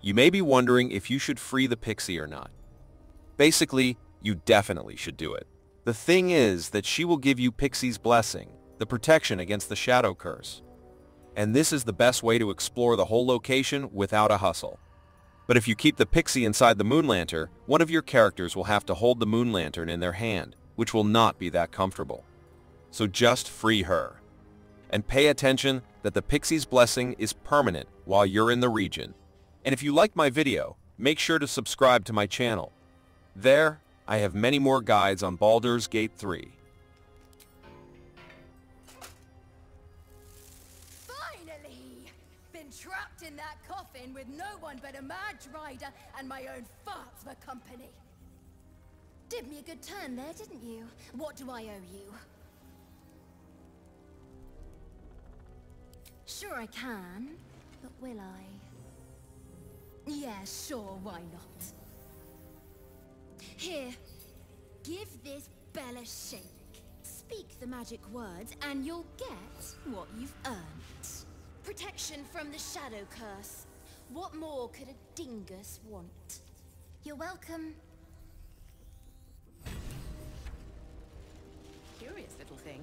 You may be wondering if you should free the pixie or not. Basically, you definitely should do it. The thing is that she will give you Pixie's blessing, the protection against the shadow curse. And this is the best way to explore the whole location without a hustle. But if you keep the pixie inside the moon lantern, one of your characters will have to hold the moon lantern in their hand, which will not be that comfortable. So just free her. And pay attention that the pixie's blessing is permanent while you're in the region. And if you liked my video, make sure to subscribe to my channel. There, I have many more guides on Baldur's Gate 3. Finally! Been trapped in that coffin with no one but a mad rider and my own farts for company. Did me a good turn there, didn't you? What do I owe you? Sure I can, but will I? Yeah, sure, why not? Here, give this bell a shake. Speak the magic words and you'll get what you've earned. Protection from the shadow curse. What more could a dingus want? You're welcome. Curious little thing.